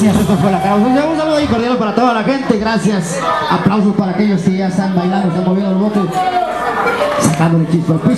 Gracias, esto fue la cara. Pues, un saludo ahí cordial para toda la gente, gracias. Aplausos para aquellos que ya están bailando, están moviendo el bote, sacando el chispa al piso.